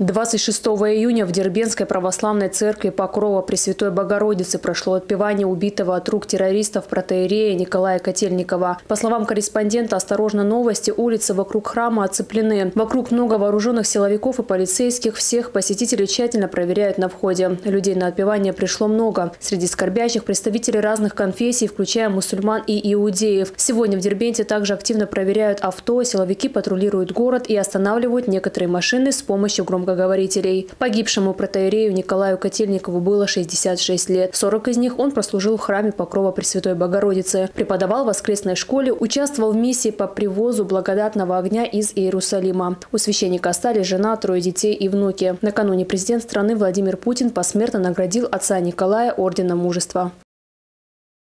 26 июня в Дербенской православной церкви Покрова Пресвятой Богородицы прошло отпевание убитого от рук террористов протеерея Николая Котельникова. По словам корреспондента «Осторожно новости», улицы вокруг храма оцеплены. Вокруг много вооруженных силовиков и полицейских. Всех посетителей тщательно проверяют на входе. Людей на отпевание пришло много. Среди скорбящих представители разных конфессий, включая мусульман и иудеев. Сегодня в Дербенте также активно проверяют авто, силовики патрулируют город и останавливают некоторые машины с помощью громкоговорителей громкоговорителей. Погибшему протеерею Николаю Котельникову было 66 лет. 40 из них он прослужил в храме Покрова Пресвятой Богородицы. Преподавал в воскресной школе, участвовал в миссии по привозу благодатного огня из Иерусалима. У священника остались жена, трое детей и внуки. Накануне президент страны Владимир Путин посмертно наградил отца Николая орденом мужества.